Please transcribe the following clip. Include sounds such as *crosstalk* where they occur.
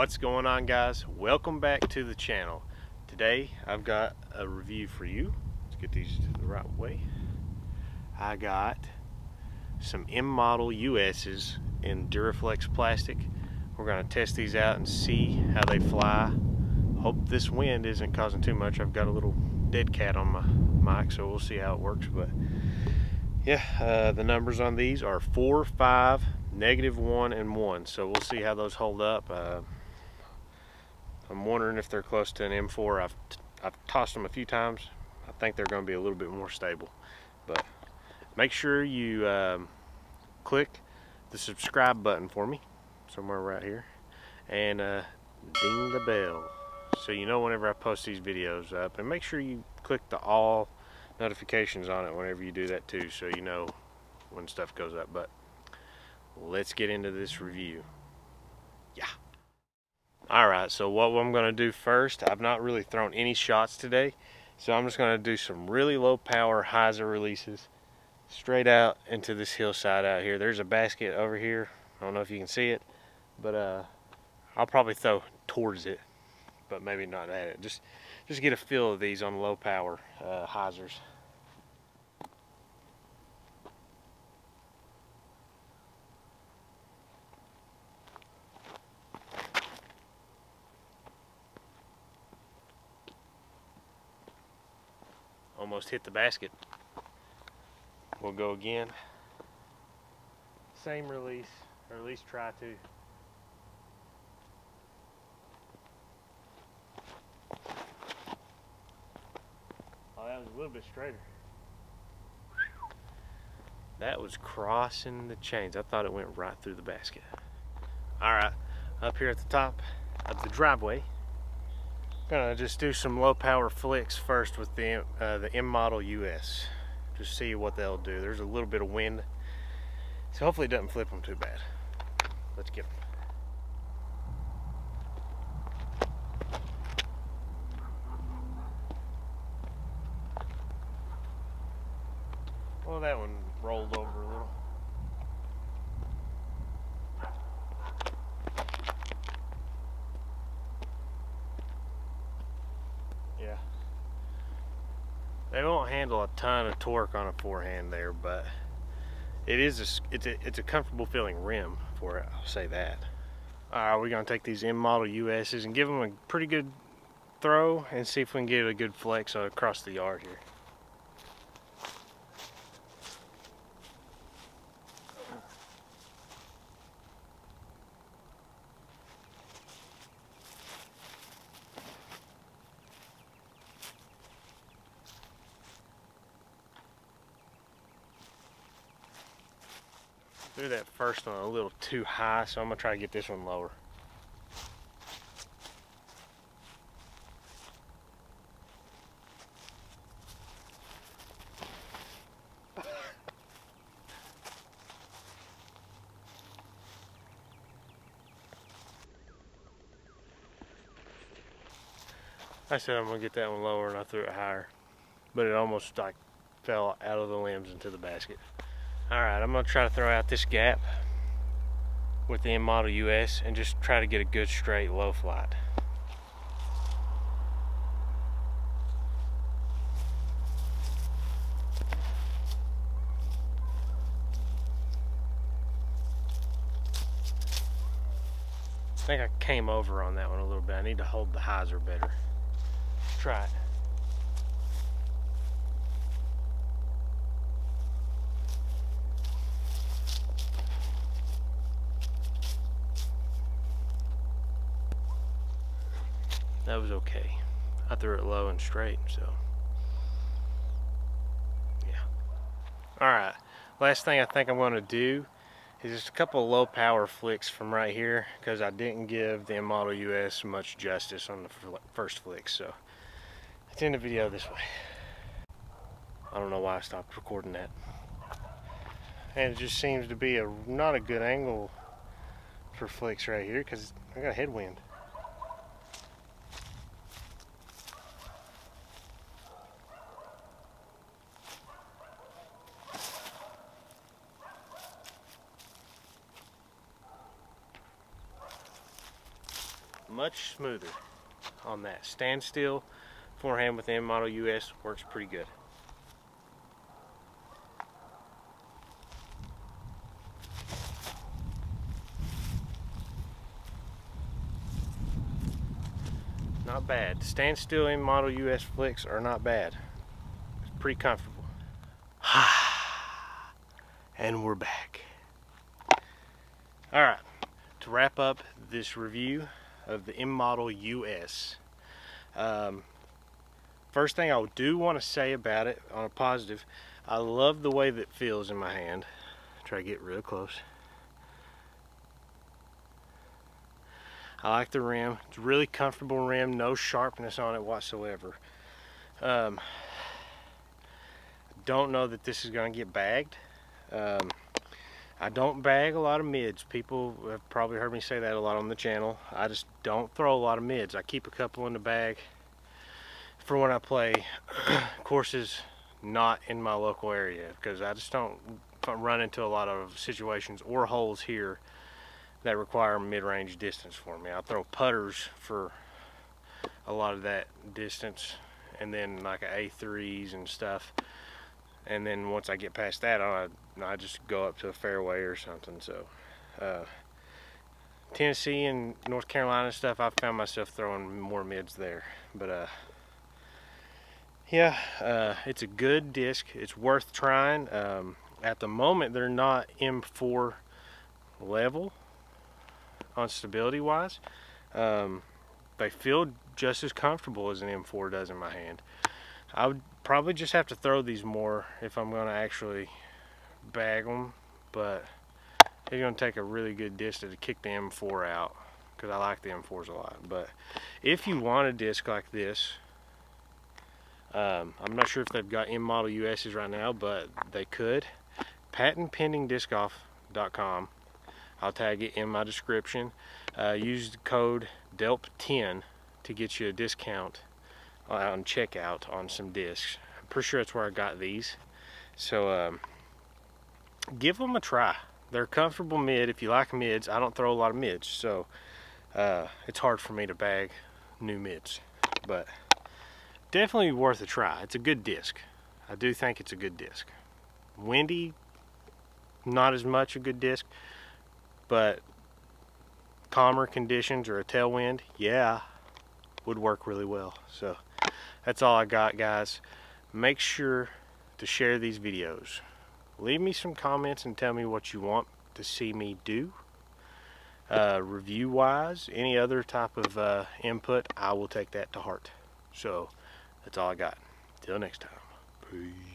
What's going on guys? Welcome back to the channel. Today I've got a review for you. Let's get these the right way. I got some M model US's in Duraflex plastic. We're going to test these out and see how they fly. Hope this wind isn't causing too much. I've got a little dead cat on my mic so we'll see how it works but yeah uh, the numbers on these are 4, 5, negative 1 and 1 so we'll see how those hold up. Uh, I'm wondering if they're close to an M4. I've, I've tossed them a few times. I think they're going to be a little bit more stable but make sure you um, click the subscribe button for me somewhere right here and uh, ding the bell so you know whenever I post these videos up and make sure you click the all notifications on it whenever you do that too so you know when stuff goes up but let's get into this review yeah alright so what I'm gonna do first I've not really thrown any shots today so I'm just gonna do some really low power hyzer releases straight out into this hillside out here there's a basket over here I don't know if you can see it but uh I'll probably throw towards it but maybe not at it. Just just get a feel of these on low power uh, hyzers. Almost hit the basket. We'll go again. Same release, or at least try to. Oh, that was a little bit straighter. That was crossing the chains. I thought it went right through the basket. All right, up here at the top of the driveway, gonna just do some low power flicks first with the uh, the M model US. Just see what they'll do. There's a little bit of wind, so hopefully it doesn't flip them too bad. Let's get them. Well, that one rolled over a little. Yeah. They won't handle a ton of torque on a forehand there, but it is a, it's a, it's a comfortable feeling rim for it, I'll say that. Uh, Alright, we're going to take these M model US's and give them a pretty good throw and see if we can get a good flex across the yard here. Threw that first one a little too high, so I'm gonna try to get this one lower. I said I'm gonna get that one lower and I threw it higher. But it almost like fell out of the limbs into the basket. Alright, I'm going to try to throw out this gap with the M Model US and just try to get a good straight low flight. I think I came over on that one a little bit. I need to hold the hyzer better. Let's try it. That was okay. I threw it low and straight, so yeah. All right, last thing I think I'm going to do is just a couple low power flicks from right here because I didn't give the model US much justice on the first flick, so let's end the video this way. I don't know why I stopped recording that. And it just seems to be a not a good angle for flicks right here because I got a headwind. Much smoother on that. Standstill forehand with M Model US works pretty good. Not bad. Standstill M Model US flicks are not bad. It's pretty comfortable. *sighs* and we're back. Alright, to wrap up this review of the M Model US. Um, first thing I do want to say about it on a positive, I love the way that it feels in my hand. Try to get real close. I like the rim. It's a really comfortable rim, no sharpness on it whatsoever. Um, don't know that this is going to get bagged. Um, I don't bag a lot of mids. People have probably heard me say that a lot on the channel. I just don't throw a lot of mids. I keep a couple in the bag for when I play *clears throat* courses not in my local area because I just don't run into a lot of situations or holes here that require mid-range distance for me. I throw putters for a lot of that distance and then like A3s and stuff and then once I get past that I, I just go up to a fairway or something so uh, Tennessee and North Carolina stuff I found myself throwing more mids there but uh yeah uh, it's a good disc. It's worth trying. Um, at the moment they're not M4 level on stability wise um, they feel just as comfortable as an M4 does in my hand. I would probably just have to throw these more if I'm going to actually bag them but it's going to take a really good disc to kick the M4 out because I like the M4s a lot but if you want a disc like this um, I'm not sure if they've got M model US's right now but they could patentpendingdiscgolf.com I'll tag it in my description uh, use the code DELP10 to get you a discount on checkout on some discs. I'm pretty sure that's where I got these. So um, give them a try. They're comfortable mid. If you like mids, I don't throw a lot of mids, so uh, it's hard for me to bag new mids. But definitely worth a try. It's a good disc. I do think it's a good disc. Windy, not as much a good disc, but calmer conditions or a tailwind, yeah, would work really well. So that's all I got guys make sure to share these videos leave me some comments and tell me what you want to see me do. Uh, review wise any other type of uh, input I will take that to heart. So that's all I got. Till next time. Peace